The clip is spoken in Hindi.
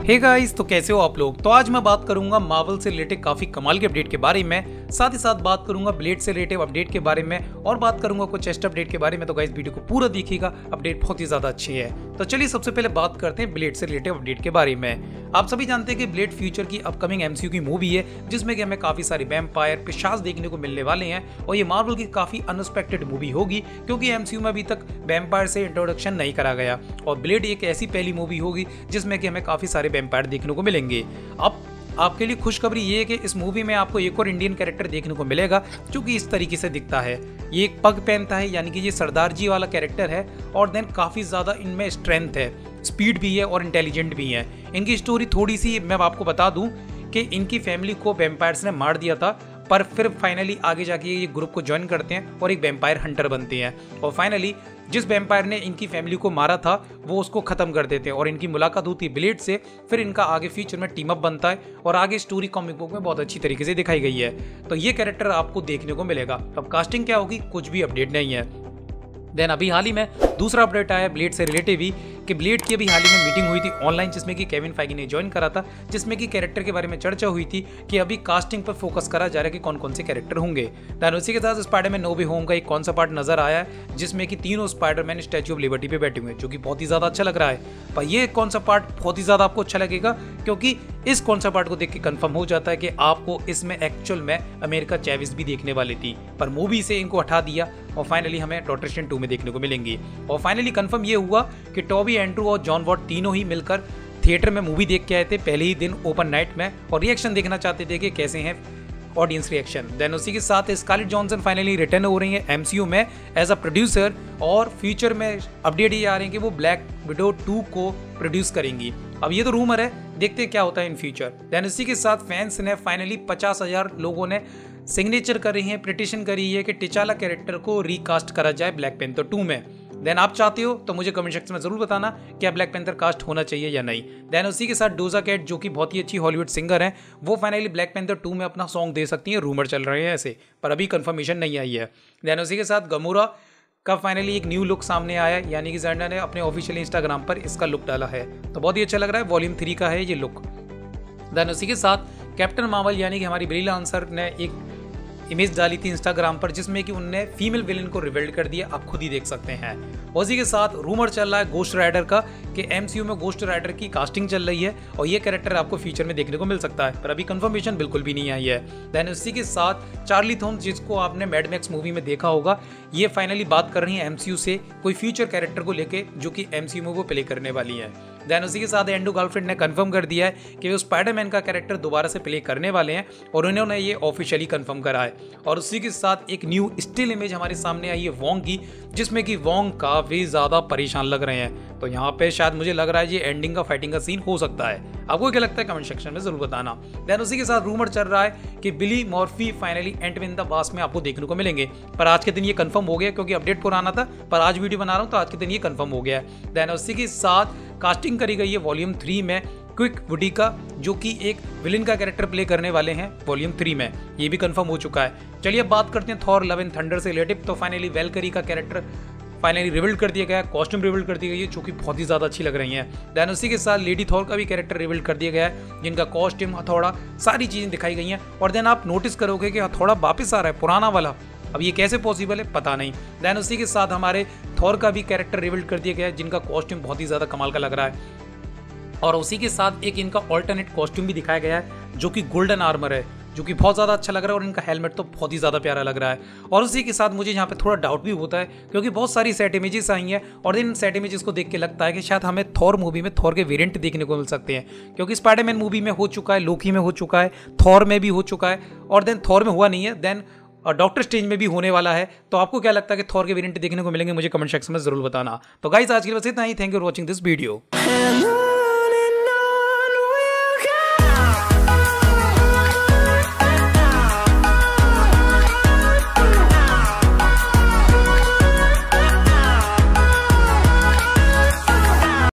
हे गाइस तो कैसे हो आप लोग? तो आज मैं बात करूँगा मार्वल से रिलेटेड काफ़ी कमाल के अपडेट के बारे में। साथ ही साथ बात करूँगा ब्लेड से रिलेटेड अपडेट के बारे में और बात करूँगा कुछ चेस्ट अपडेट के बारे में। तो गाइस वीडियो को पूरा देखिएगा अपडेट बहुत ही ज़्यादा अच्छी है। तो चलिए सबसे पहले बात करते हैं ब्लेड से रिलेटेड अपडेट के बारे में। आप सभी जानते हैं कि ब्लेड फ्यूचर की अपकमिंग एमसीयू की मूवी है, जिसमें कि हमें काफ़ी सारे वैम्पायर पिशाच देखने को मिलने वाले हैं और ये मार्वल की काफ़ी अनएक्सपेक्टेड मूवी होगी, क्योंकि एमसीयू में अभी तक वैम्पायर से इंट्रोडक्शन नहीं करा गया। और ब्लेड एक ऐसी पहली मूवी होगी, जिसमें कि हमें काफ़ी सारे वैम्पायर देखने को मिलेंगे। अब आपके लिए खुशखबरी ये है कि इस मूवी में आपको एक और इंडियन कैरेक्टर देखने को मिलेगा, जो कि इस तरीके से दिखता है। ये एक पग पहनता है, यानी कि ये सरदार जी वाला कैरेक्टर है, और देन काफ़ी ज़्यादा इनमें स्ट्रेंथ है। स्पीड भी है और इंटेलिजेंट भी है। इनकी स्टोरी थोड़ी सी मैं आपको बता दूँ कि इनकी फैमिली को वेम्पायर्स ने मार दिया था। पर फिर फाइनली आगे जाके ये ग्रुप को ज्वाइन करते हैं और एक वेम्पायर हंटर बनते हैं। और फाइनली जिस वेम्पायर ने इनकी फैमिली को मारा था, वो उसको खत्म कर देते हैं और इनकी मुलाकात होती है ब्लेड से, फिर इनका आगे फ्यूचर में टीम अप बनता है और आगे स्टोरी कॉमिक बुक में बहुत अच्छी तरीके से दिखाई गई है। तो ये कैरेक्टर आपको देखने को मिलेगा। अब कास्टिंग क्या होगी? कुछ भी अपडेट नहीं है। देन अभी हाल ही में दूसरा अपडेट आया ब्लेड से रिलेटिव ही। कि ब्लेड की अभी हाल ही में मीटिंग हुई थी ऑनलाइन जिसमें कि केविन फाइगी ने ज्वाइन करा था, जिसमें कि कैरेक्टर के बारे में चर्चा हुई थी कि अभी कास्टिंग पर फोकस करा जा रहा है कि कौन कौन से कैरेक्टर होंगे। दैन उसी के साथ स्पाइडर में नो भी होम का एक कौन सा पार्ट नज़र आया, जिसमें कि तीनों स्पाइडरमैन स्टैचू ऑफ़ लिबर्टी पे बैठे हुए जो कि बहुत ही ज़्यादा अच्छा लग रहा है। पर ये कौन सा पार्ट बहुत ही ज़्यादा आपको अच्छा लगेगा, क्योंकि इस कौन सा पार्ट को देख के कंफर्म हो जाता है कि आपको इसमें एक्चुअल में अमेरिका चैविस भी देखने वाली थी। पर मूवी से इनको हटा दिया और फाइनली हमें डॉक्टर टू में देखने को मिलेंगी। और फाइनली कंफर्म ये हुआ कि टॉबी एंड्रू और जॉन वॉट तीनों ही मिलकर थिएटर में मूवी देख के आए थे, पहले ही दिन ओपन नाइट में। और रिएक्शन देखना चाहते थे कि कैसे हैं ऑडियंस रिएक्शन देन उसी के साथ स्कारलेट जॉनसन फाइनली रिटर्न हो रही है एमसीयू में एज अ प्रोड्यूसर और फ्यूचर में अपडेट ये आ रहे हैं कि वो ब्लैक विडो टू को प्रोड्यूस करेंगी। अब ये तो रूमर है, देखते हैं क्या होता है इन फ्यूचर देन उसी के साथ फैंस ने फाइनली पचास हज़ार लोगों ने सिग्नेचर कर रही है, पिटिशन करी है कि टिचाला कैरेक्टर को रिकास्ट करा जाए ब्लैक पेंथर टू में। देन आप चाहते हो तो मुझे कमेंट सेक्शन में ज़रूर बताना क्या ब्लैक पेंथर कास्ट होना चाहिए या नहीं। देन उसी के साथ डोजा कैट जो कि बहुत ही अच्छी हॉलीवुड सिंगर है, वो फाइनली ब्लैक पेंथर टू में अपना सॉन्ग दे सकती है। रूमर चल रहे हैं ऐसे, पर अभी कंफर्मेशन नहीं आई है। देन उसी के साथ गमोरा का फाइनली एक न्यू लुक सामने आया यानी कि जर्ना ने अपने ऑफिशियल इंस्टाग्राम पर इसका लुक डाला है। तो बहुत ही अच्छा लग रहा है वॉल्यूम थ्री का है ये लुक देन उसी के साथ कैप्टन मावल यानी कि हमारी ब्रीला आंसर ने एक इमेज डाली थी इंस्टाग्राम पर, जिसमें कि उनने फीमेल विलन को रिवेल्ड कर दिया। आप खुद ही देख सकते हैं। उसी के साथ रूमर चल रहा है गोस्ट राइडर का कि एमसीयू में गोस्ट राइडर की कास्टिंग चल रही है और ये कैरेक्टर आपको फ्यूचर में देखने को मिल सकता है। पर अभी कंफर्मेशन बिल्कुल भी नहीं आई है। देन उसी के साथ चार्ली थोम्स जिसको आपने मैडमैक्स मूवी में देखा होगा, ये फाइनली बात कर रही है एमसीयू से कोई फ्यूचर कैरेक्टर को लेके, जो कि एमसीयू में वो प्ले करने वाली है। देन उसी के साथ एंडू गर्लफ्रेंड ने कंफर्म कर दिया है कि वो स्पाइडरमैन का कैरेक्टर दोबारा से प्ले करने वाले हैं और उन्होंने ये ऑफिशियली कंफर्म करा है। और उसी के साथ एक न्यू स्टिल इमेज हमारे सामने आई है वोंग की, जिसमें कि वोंग काफ़ी ज़्यादा परेशान लग रहे हैं। तो यहाँ पे शायद मुझे लग रहा है ये एंडिंग का फाइटिंग का सीन हो सकता है। आपको क्या लगता है कमेंट सेक्शन में ज़रूर बताना। देन उसी के साथ रूमर चल रहा है कि बिली मॉर्फी फाइनली एंड विन द बास में आपको देखने को मिलेंगे। पर आज के दिन ये कंफर्म हो गया क्योंकि अपडेट पुराना था, पर आज वीडियो बना रहा हूँ तो आज के दिन ये कंफर्म हो गया है। देन उसी के साथ कास्टिंग करी गई है वॉल्यूम थ्री में क्विक वुडी का जो कि एक विलन का कैरेक्टर प्ले करने वाले हैं वॉल्यूम थ्री में। ये भी कंफर्म हो चुका है। चलिए अब बात करते हैं थॉर, लव एंड थंडर से रिलेटिव। तो फाइनली वेलकरी का कैरेक्टर फाइनली रिविल्ड कर दिया गया कॉस्ट्यूम रिविल्ड कर दी गई है, जो कि बहुत ही ज़्यादा अच्छी लग रही है। उसी के साथ लेडी थॉर का भी कैरेक्टर रिविल्ड कर दिया गया है, जिनका कॉस्ट्यूम, हथौड़ा, सारी चीज़ें दिखाई गई हैं। और देन आप नोटिस करोगे कि हथौड़ा वापस आ रहा है, पुराना वाला। अब ये कैसे पॉसिबल है? पता नहीं। देन उसी के साथ हमारे थॉर का भी कैरेक्टर रिविल्ड कर दिया गया है, जिनका कॉस्ट्यूम बहुत ही ज़्यादा कमाल का लग रहा है। और उसी के साथ एक इनका ऑल्टरनेट कॉस्ट्यूम भी दिखाया गया है, जो कि गोल्डन आर्मर है, जो कि बहुत ज़्यादा अच्छा लग रहा है और इनका हेलमेट तो बहुत ही ज़्यादा प्यारा लग रहा है। और उसी के साथ मुझे यहाँ पे थोड़ा डाउट भी होता है, क्योंकि बहुत सारी सेट इमेजेस आई हैं और इन सेट इमेजेस को देख के लगता है कि शायद हमें थॉर मूवी में थॉर के वेरियंट देखने को मिल सकते हैं। क्योंकि स्पाइडरमैन मूवी में हो चुका है लोकी में हो चुका है थॉर में भी हो चुका है, और देन थॉर में हुआ नहीं है देन और डॉक्टर स्टेज में भी होने वाला है तो आपको क्या लगता है कि थॉर के वेरिएंट देखने को मिलेंगे? मुझे कमेंट सेक्शन में ज़रूर बताना। तो गाइस आज के लिए बस इतना ही। Thank you for watching this video